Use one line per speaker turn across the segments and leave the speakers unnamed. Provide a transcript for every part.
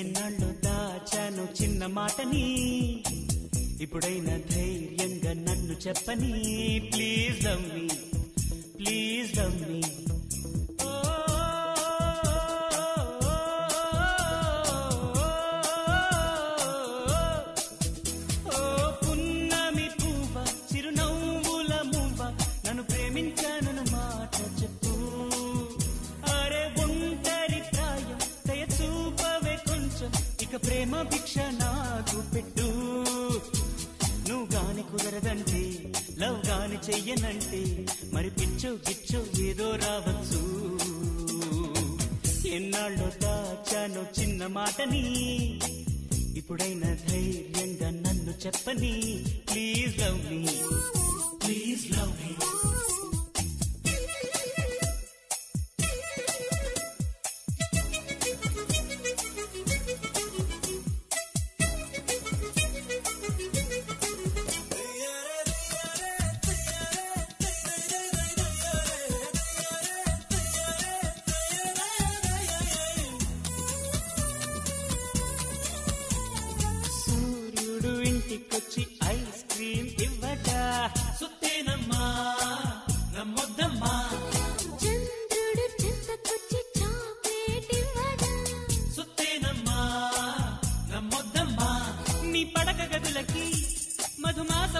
ఎన్నాళ్ళు దాచాను చిన్న మాటని? ఇప్పుడైనా ధైర్యంగా నన్ను చెప్పని? ప్లీజ్ లవ్ ప్లీజ్ లవ్ ప్రేమ భిక్ష నాకు పెట్టు. నువ్వు గాని కుదరదంటే లవ్ గాని చెయ్యనంటే మరి పిచ్చో గిచ్చో ఏదో రావచ్చు. ఎన్నాళ్ళో దాచాను చిన్న మాటని ఇప్పుడైనా ధైర్యంగా నన్ను చెప్పని
please
love me please love me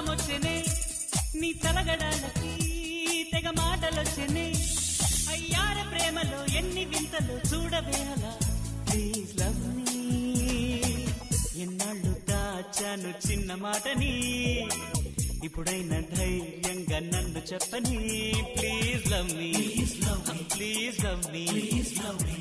మధుమాసం వచ్చేనే నీ తలగడాలకి తెగ మాటలొచ్చేనే? అయ్యార ప్రేమలో ఎన్ని వింతలు చూడవే అలా? ప్లీజ్ లవ్ మీ ఎన్నాళ్ళు దాచాను చిన్న మాటని? ఇప్పుడైనా ధైర్యంగా నన్ను చెప్పని? Please love me please love me please love me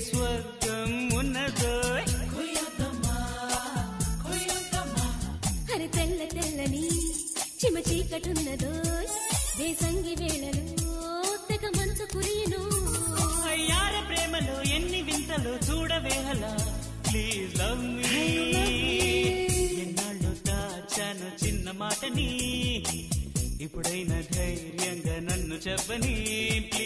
స్వర్గం
అరే తెల్ల తెల్లని చిమ చీకటున్నదో దేశంగి వేళలో తెగ మనసు కురియను.
అయ్యార ప్రేమలో ఎన్ని వింతలు చూడవేహలా ప్లీజ్ లవ్ మీ ఎన్నాళ్ళు దాచాను చిన్న మాటని. ఇప్పుడైనా ధైర్యంగా నన్ను చెప్పని. ప్లీజ్